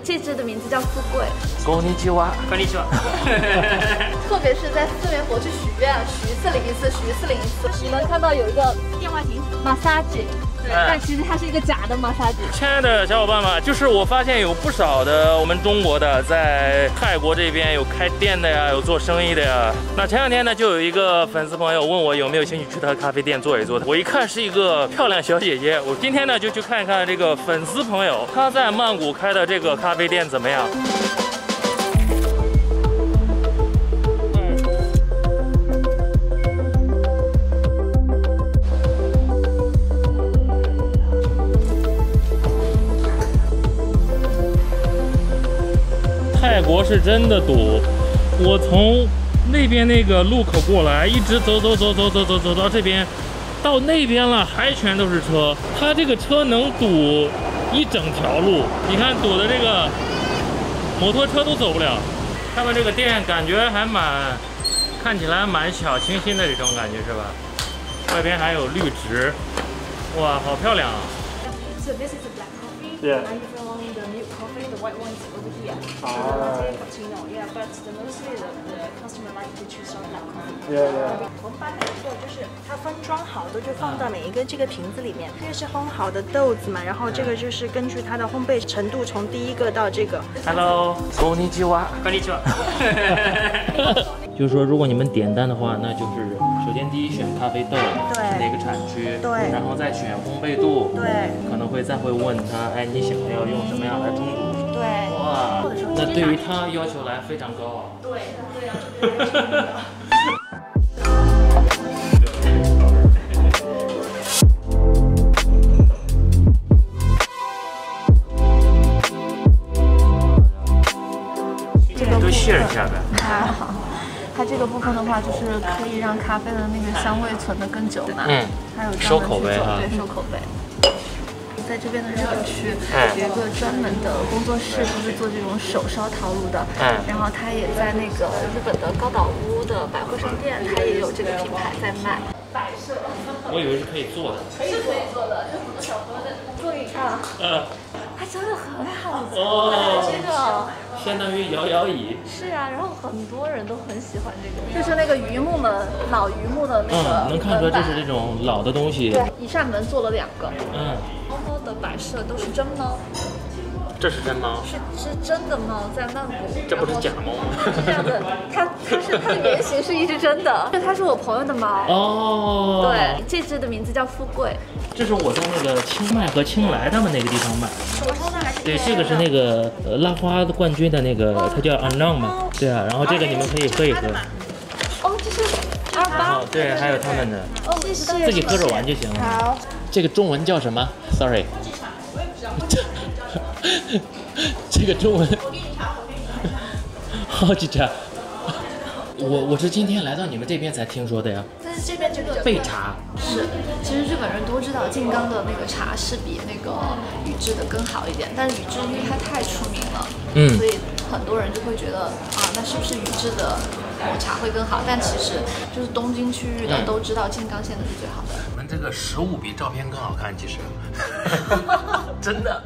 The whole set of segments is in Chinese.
这支的名字叫富贵，こんにちは。こんにちは。特别是在四面佛去许愿，许一次灵一次，许一次灵一次。你能看到有一个电话亭 massage， 但其实它是一个假的 massage。亲爱的小伙伴们，就是我发现有不少的我们中国的在泰国这边有开店的呀，有做生意的呀。那前两天呢，就有一个粉丝朋友问我有没有兴趣去他的咖啡店坐一坐。我一看是一个漂亮小姐姐，我今天呢就去看一看这个粉丝朋友他在曼谷开的这个咖啡店怎么样。国是真的堵，我从那边那个路口过来，一直走走走走走走走到这边，到那边了还全都是车，它这个车能堵一整条路，你看堵的这个摩托车都走不了。他们这个店感觉还蛮，看起来蛮小清新的这种感觉是吧？外边还有绿植，哇，好漂亮啊！So this is a black coffee. Yeah. And if you want the milk coffee, the white one is over here. Ah. The latte cappuccino, yeah. But the mostly the, the customer like to choose on black coffee. Yeah, yeah. 我们把每一个就是它分装好的，就放到每一个这个瓶子里面。这个是烘好的豆子嘛，然后这个就是根据它的烘焙程度，从第一个到这个。 Hello，こんにちは。こんにちは。就是说，如果你们点单的话，那就是首先第一选咖啡豆，对哪个产区，对然后再选烘焙度，对可能会再会问他，哎，你想要用什么样来冲煮？ 那对于他要求来非常高啊。对，对呀，这个是的。都谢一下呗。还好，它这个部分的话，就是可以让咖啡的那个香味存得更久嘛。嗯，还有收口味去做哈对，收口味。在这边的日本区嗯有一个专门的工作室，就是做这种手烧陶炉的。嗯然后他也在那个日本的高岛屋的百货商店，他也有这个品牌在卖。摆设我以为是可以做的。是可以做的，就很多小朋友在做一看，嗯，它真的很好做。哦这个。相当于摇摇椅。是啊，然后很多人都很喜欢这个，就是那个榆木门老榆木的那个嗯，能看出来这是这种老的东西。对，一扇门做了两个，嗯，摆设都是真猫，这是真猫，是是真的猫在曼谷，这不是假猫吗？是这样的，它它是它的原型是一只真的，这它是我朋友的猫。哦，对，，这只的名字叫富贵，这是我在那个清迈和清莱他们那个地方买的。什么时候呢？还是对，这个是那个呃拉花的冠军的那个，它叫 Unknown 嘛。对啊，然后这个你们可以喝一喝。哦，这是二八哦，，对，还有他们的，哦，谢谢，自己喝着玩就行了。好。这个中文叫什么？Sorry。这个中文。好几茶。我我是今天来到你们这边才听说的呀，但是这边这个焙茶。是，其实日本人都知道静冈的那个茶是比那个宇治的更好一点，但是宇治因为它太出名了，嗯所以很多人就会觉得啊，那是不是宇治的抹茶会更好？但其实就是东京区域的嗯都知道静冈县的是最好的。这个实物比照片更好看，其实，真的。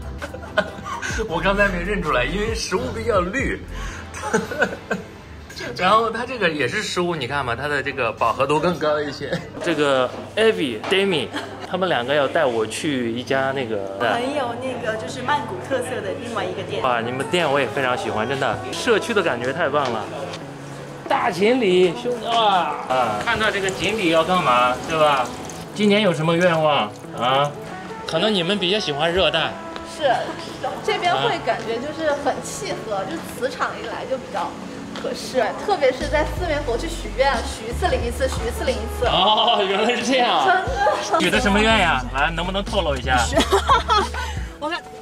我刚才没认出来，因为实物比较绿。然后它这个也是实物，你看嘛，它的这个饱和度更高一些。这个 Avi、Demi，他们两个要带我去一家那个。很有那个就是曼谷特色的另外一个店。哇，你们店我也非常喜欢，真的，社区的感觉太棒了。大锦鲤，兄弟哇啊！看到这个锦鲤要干嘛，对吧？今年有什么愿望啊？可能你们比较喜欢热带，是，这边会感觉就是很契合，就磁场一来就比较合适，特别是在四面佛去许愿，许一次灵一次，许一次灵一次。哦，原来是这样。真的，许的什么愿呀？来，能不能透露一下？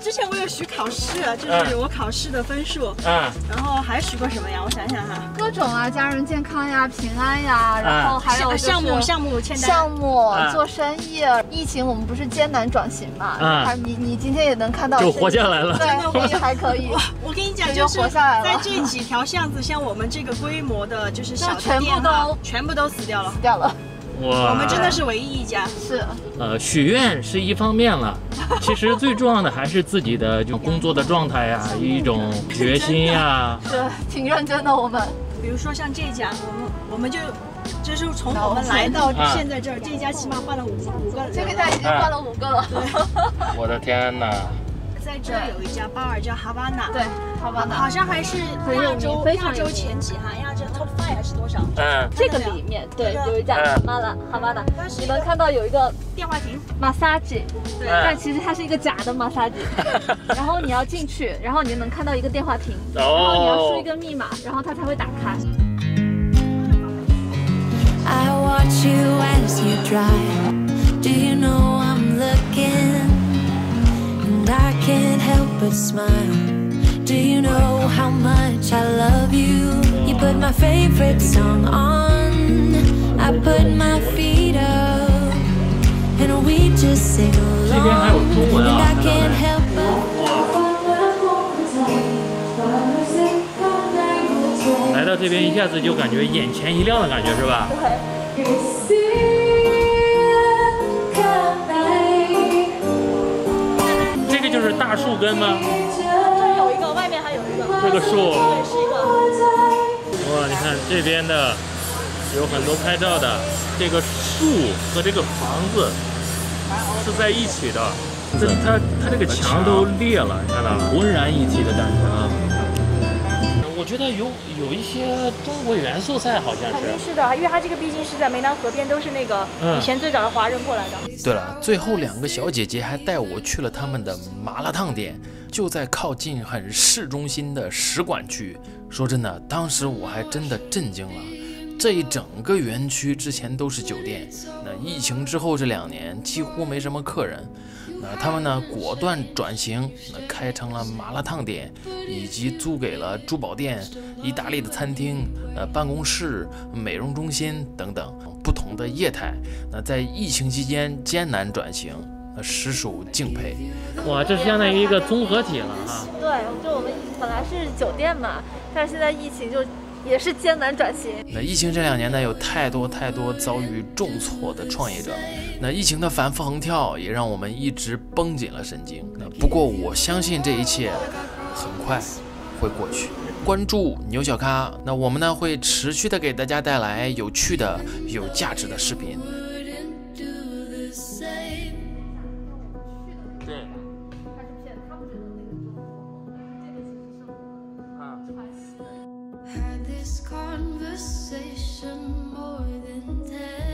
之前我有许考试，就嗯是我考试的分数，嗯，然后还许过什么呀？我想想哈，各种啊，家人健康呀，平安呀，然后还有就是项目项目签单。项目嗯做生意，疫情我们不是艰难转型嘛？嗯还你你今天也能看到就活下来了。对，你还可以，我跟你讲，就就是活下来了在这几条巷子，像我们这个规模的，就是小的全部都全部都死掉了。死掉了，哇，我们真的是唯一一家。是呃，许愿是一方面了，其实最重要的还是自己的就工作的状态呀，一种决心呀。是挺认真的，我们。比如说像这家，我们我们就就是从我们来到现在这儿，这家起码换了五五个，这个家已经换了五个了。对 我的天哪！在这有一家 bar 叫哈巴纳，对，哈巴纳好像还是亚洲亚洲前几哈，亚洲 top five 还是多少？嗯，这个里面对有一家哈巴纳，哈巴纳，你能看到有一个电话亭，massage，对，但其实它是一个假的 massage，然后你要进去，然后你就能看到一个电话亭，然后你要输一个密码，然后它才会打开。I watch you as you drive. Do you know I'm looking? And I can't help but smile. Do you know how much I love you? Put my favorite song on. I put my feet up. And we just sing along. And I can't help but. 来到这边一下子就感觉眼前一亮的感觉是吧？这个就是大树根吗？这有一个，外面还有一个。这个树。这边的有很多拍照的，这个树和这个房子是在一起的，这它它这个墙都裂了，你看到吗浑然一体的感觉啊。我觉得有有一些中国元素在，好像是肯定是。的，因为它这个毕竟是在湄南河边，都是那个嗯以前最早的华人过来的。对了，最后两个小姐姐还带我去了他们的麻辣烫店，就在靠近很市中心的使馆区。说真的，当时我还真的震惊了。这一整个园区之前都是酒店，那疫情之后这两年几乎没什么客人。那他们呢果断转型，那开成了麻辣烫店，以及租给了珠宝店、意大利的餐厅、呃办公室、美容中心等等不同的业态。那在疫情期间艰难转型，那实属敬佩。哇，这相当于一个综合体了哈！对，就我们本来是酒店嘛，但是现在疫情就也是艰难转型。那疫情这两年呢，有太多太多遭遇重挫的创业者。那疫情的反复横跳，也让我们一直绷紧了神经。那不过我相信这一切很快会过去。关注牛小咖，那我们呢会持续的给大家带来有趣的、有价值的视频。Conversation more than ten